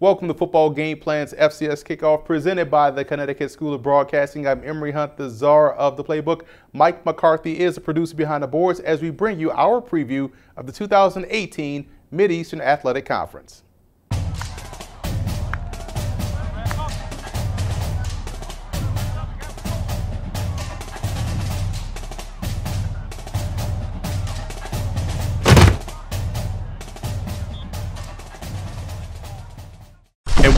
Welcome to Football Game Plan's FCS Kickoff presented by the Connecticut School of Broadcasting. I'm Emory Hunt, the czar of the playbook. Mike McCarthy is the producer behind the boards as we bring you our preview of the 2018 Mid-Eastern Athletic Conference.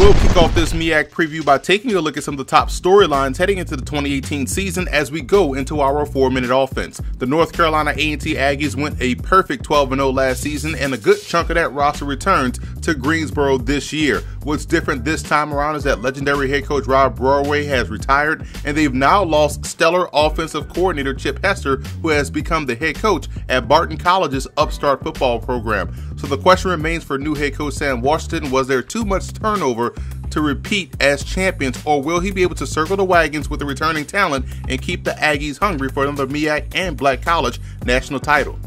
We'll kick off this MEAC preview by taking a look at some of the top storylines heading into the 2018 season as we go into our four-minute offense. The North Carolina A&T Aggies went a perfect 12-0 last season, and a good chunk of that roster returns to Greensboro this year. What's different this time around is that legendary head coach Rod Broadway has retired, and they've now lost stellar offensive coordinator Chip Hester, who has become the head coach at Barton College's upstart football program. So the question remains for new head coach Sam Washington was there too much turnover to repeat as champions, or will he be able to circle the wagons with the returning talent and keep the Aggies hungry for another MEAC and Black College national title?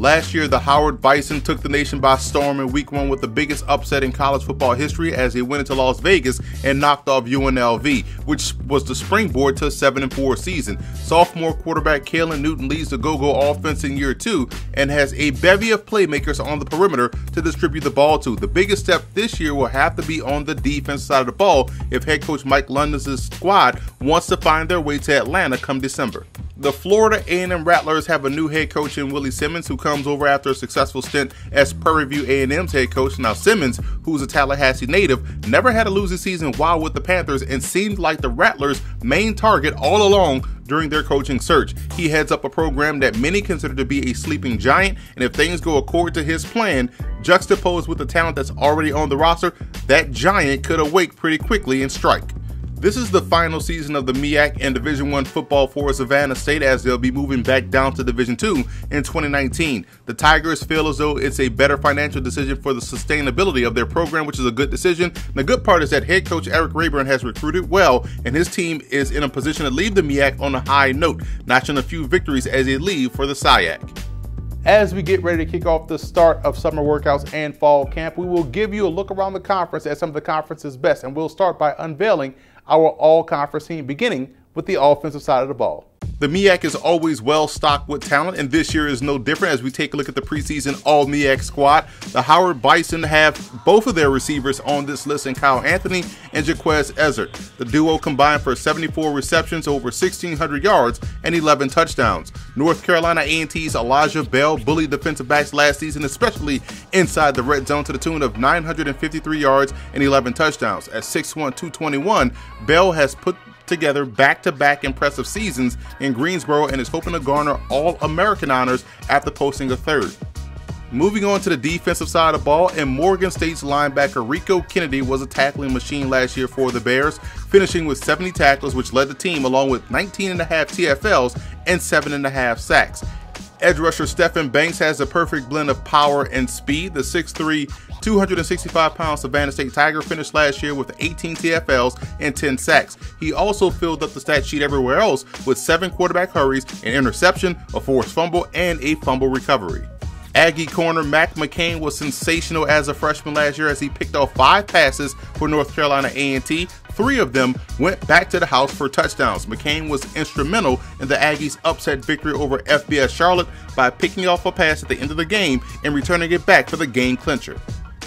Last year, the Howard Bison took the nation by storm in week one with the biggest upset in college football history as they went into Las Vegas and knocked off UNLV, which was the springboard to a 7 4 season. Sophomore quarterback Caylin Newton leads the go go offense in year two and has a bevy of playmakers on the perimeter to distribute the ball to. The biggest step this year will have to be on the defense side of the ball if head coach Mike London's squad wants to find their way to Atlanta come December. The Florida A&M Rattlers have a new head coach in Willie Simmons, who comes over after a successful stint as Prairie View A&M's head coach. Now Simmons, who's a Tallahassee native, never had a losing season while with the Panthers and seemed like the Rattlers' main target all along during their coaching search. He heads up a program that many consider to be a sleeping giant, and if things go according to his plan, juxtaposed with the talent that's already on the roster, that giant could awake pretty quickly and strike. This is the final season of the MEAC and Division One football for Savannah State as they'll be moving back down to Division Two in 2019. The Tigers feel as though it's a better financial decision for the sustainability of their program, which is a good decision. And the good part is that head coach Erik Raeburn has recruited well, and his team is in a position to leave the MEAC on a high note, notching a few victories as they leave for the SIAC. As we get ready to kick off the start of summer workouts and fall camp, we will give you a look around the conference at some of the conference's best, and we'll start by unveiling our all-conference team, beginning with the offensive side of the ball. The MEAC is always well stocked with talent, and this year is no different as we take a look at the preseason All MEAC squad. The Howard Bison have both of their receivers on this list in Kyle Anthony and Jaquez Ezzard. The duo combined for 74 receptions, over 1,600 yards, and 11 touchdowns. North Carolina A&T's Elijah Bell bullied defensive backs last season, especially inside the red zone to the tune of 953 yards and 11 touchdowns. At 6'1", 221, Bell has put together back-to-back impressive seasons in Greensboro and is hoping to garner All-American honors after posting a third. Moving on to the defensive side of the ball, and Morgan State's linebacker Rico Kennedy was a tackling machine last year for the Bears, finishing with 70 tackles, which led the team along with 19 and a half TFLs and seven and a half sacks. Edge rusher Stephen Banks has a perfect blend of power and speed. The 6'3, 265 pound Savannah State Tiger finished last year with 18 TFLs and 10 sacks. He also filled up the stat sheet everywhere else with seven quarterback hurries, an interception, a forced fumble, and a fumble recovery. Aggie corner Mac McCain was sensational as a freshman last year as he picked off five passes for North Carolina A&T. Three of them went back to the house for touchdowns. McCain was instrumental in the Aggies' upset victory over FBS Charlotte by picking off a pass at the end of the game and returning it back for the game clincher.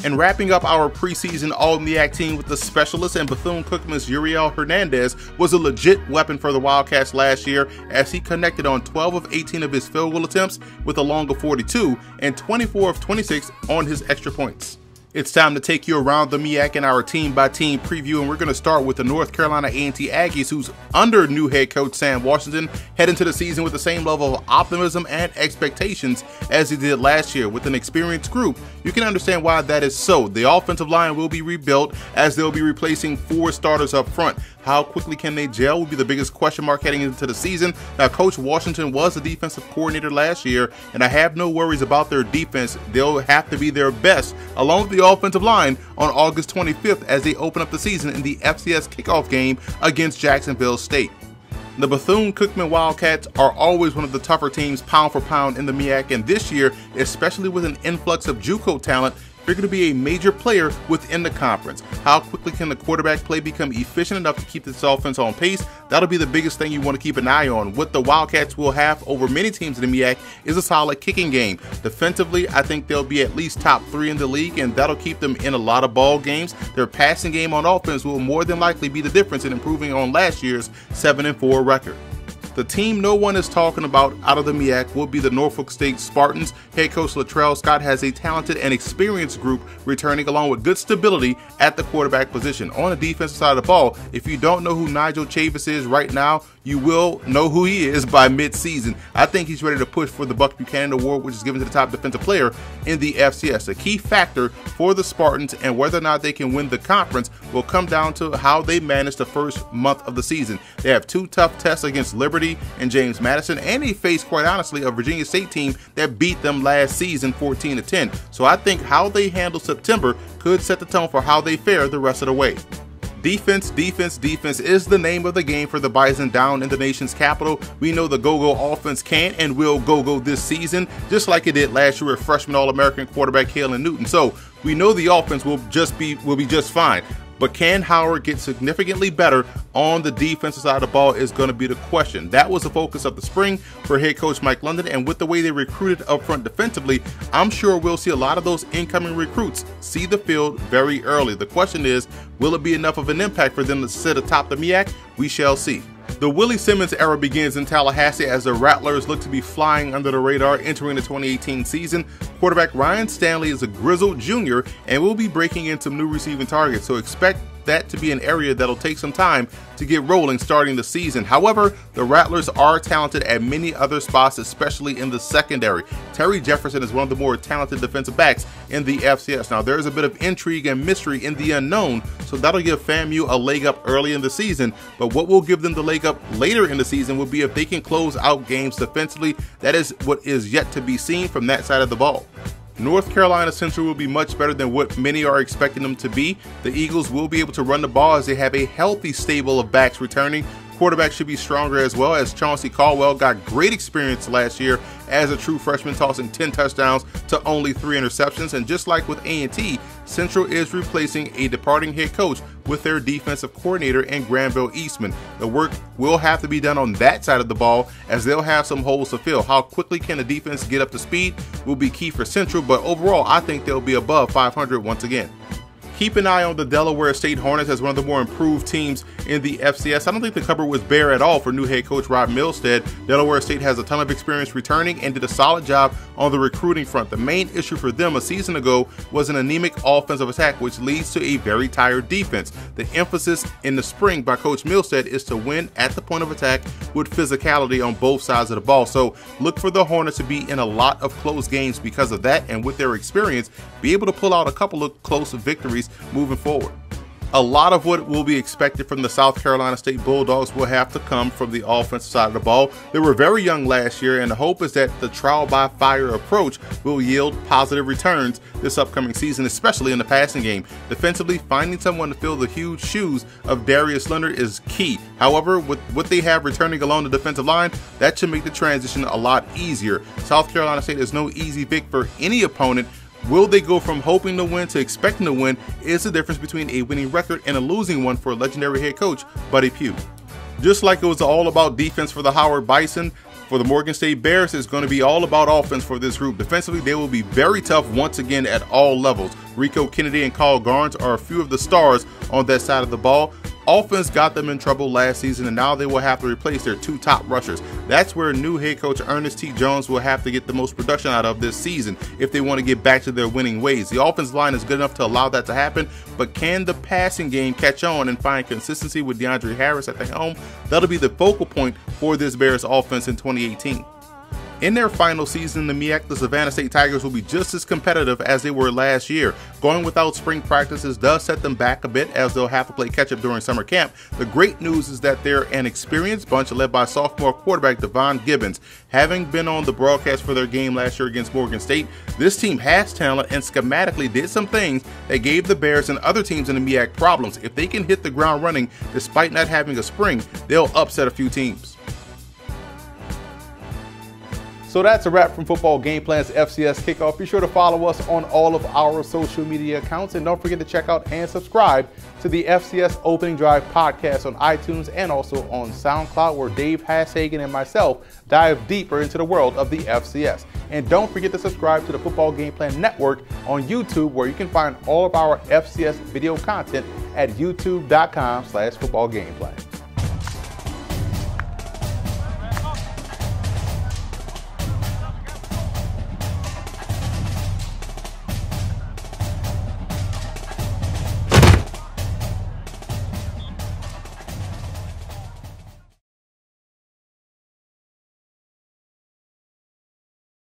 And wrapping up our preseason All MEAC team with the specialist and Bethune-Cookman's Uriel Hernandez was a legit weapon for the Wildcats last year as he connected on 12 of 18 of his field goal attempts with a long of 42 and 24 of 26 on his extra points. It's time to take you around the MEAC in our team by team preview, and we're going to start with the North Carolina A&T Aggies, who's under new head coach Sam Washington, head into the season with the same level of optimism and expectations as he did last year. With an experienced group, you can understand why that is so. The offensive line will be rebuilt as they'll be replacing four starters up front. How quickly can they gel will be the biggest question mark heading into the season. Now, Coach Washington was the defensive coordinator last year, and I have no worries about their defense. They'll have to be their best, along with the offensive line, on August 25th as they open up the season in the FCS kickoff game against Jacksonville State. The Bethune-Cookman Wildcats are always one of the tougher teams pound for pound in the MEAC, and this year, especially with an influx of JUCO talent, they're going to be a major player within the conference. How quickly can the quarterback play become efficient enough to keep this offense on pace? That'll be the biggest thing you want to keep an eye on. What the Wildcats will have over many teams in the MEAC is a solid kicking game. Defensively, I think they'll be at least top three in the league, and that'll keep them in a lot of ball games. Their passing game on offense will more than likely be the difference in improving on last year's 7 and 4 record. The team no one is talking about out of the MEAC will be the Norfolk State Spartans. Head coach Latrell Scott has a talented and experienced group returning along with good stability at the quarterback position. On the defensive side of the ball, if you don't know who Nigel Chavis is right now, you will know who he is by mid-season. I think he's ready to push for the Buck Buchanan Award, which is given to the top defensive player in the FCS. A key factor for the Spartans and whether or not they can win the conference will come down to how they manage the first month of the season. They have two tough tests against Liberty and James Madison, and they face, quite honestly, a Virginia State team that beat them last season 14 to 10. So I think how they handle September could set the tone for how they fare the rest of the way. Defense, defense, defense is the name of the game for the Bison down in the nation's capital. We know the go-go offense can and will go-go this season, just like it did last year with freshman All-American quarterback Caylin Newton. So we know the offense will just be will be just fine. But can Howard get significantly better on the defensive side of the ball is going to be the question. That was the focus of the spring for head coach Mike London, and with the way they recruited up front defensively, I'm sure we'll see a lot of those incoming recruits see the field very early. The question is, will it be enough of an impact for them to sit atop the MEAC? We shall see. The Willie Simmons era begins in Tallahassee as the Rattlers look to be flying under the radar entering the 2018 season. Quarterback Ryan Stanley is a grizzled junior and will be breaking in some new receiving targets, so expect that to be an area that'll take some time to get rolling starting the season. However, the Rattlers are talented at many other spots, especially in the secondary. Terry Jefferson is one of the more talented defensive backs in the FCS. Now, there's a bit of intrigue and mystery in the unknown, so that'll give FAMU a leg up early in the season. But what will give them the leg up later in the season will be if they can close out games defensively. That is what is yet to be seen from that side of the ball. North Carolina Central will be much better than what many are expecting them to be. The Eagles will be able to run the ball as they have a healthy stable of backs returning. Quarterback should be stronger as well as Chauncey Caldwell got great experience last year as a true freshman tossing 10 touchdowns to only 3 interceptions and just like with A&T, Central is replacing a departing head coach with their defensive coordinator and Granville Eastman. The work will have to be done on that side of the ball as they'll have some holes to fill. How quickly can the defense get up to speed will be key for Central, but overall I think they'll be above 500 once again. Keep an eye on the Delaware State Hornets as one of the more improved teams in the FCS. I don't think the cupboard was bare at all for new head coach Rod Milstead. Delaware State has a ton of experience returning and did a solid job on the recruiting front. The main issue for them a season ago was an anemic offensive attack, which leads to a very tired defense. The emphasis in the spring by Coach Milstead is to win at the point of attack with physicality on both sides of the ball. So look for the Hornets to be in a lot of close games because of that, and with their experience, be able to pull out a couple of close victories moving forward. A lot of what will be expected from the South Carolina State Bulldogs will have to come from the offensive side of the ball. They were very young last year, and the hope is that the trial by fire approach will yield positive returns this upcoming season, especially in the passing game. Defensively, finding someone to fill the huge shoes of Darius Leonard is key. However, with what they have returning along the defensive line, that should make the transition a lot easier. South Carolina State is no easy pick for any opponent Will they go from hoping to win to expecting to win is the difference between a winning record and a losing one for legendary head coach Buddy Pugh. Just like it was all about defense for the Howard Bison, for the Morgan State Bears, it's going to be all about offense for this group. Defensively, they will be very tough once again at all levels. Rico Kennedy and Carl Garnes are a few of the stars on that side of the ball. Offense got them in trouble last season, and now they will have to replace their two top rushers. That's where new head coach Ernest T. Jones will have to get the most production out of this season if they want to get back to their winning ways. The offense line is good enough to allow that to happen, but can the passing game catch on and find consistency with DeAndre Harris at the helm? That'll be the focal point for this Bears offense in 2018. In their final season, the MEAC, the Savannah State Tigers will be just as competitive as they were last year. Going without spring practices does set them back a bit as they'll have to play catch up during summer camp. The great news is that they're an experienced bunch led by sophomore quarterback Devon Gibbons. Having been on the broadcast for their game last year against Morgan State, this team has talent and schematically did some things that gave the Bears and other teams in the MEAC problems. If they can hit the ground running despite not having a spring, they'll upset a few teams. So that's a wrap from Football Game Plan's FCS Kickoff. Be sure to follow us on all of our social media accounts and don't forget to check out and subscribe to the FCS Opening Drive podcast on iTunes and also on SoundCloud, where Dave Hashagen and myself dive deeper into the world of the FCS. And don't forget to subscribe to the Football Game Plan Network on YouTube, where you can find all of our FCS video content at youtube.com slash football game plan.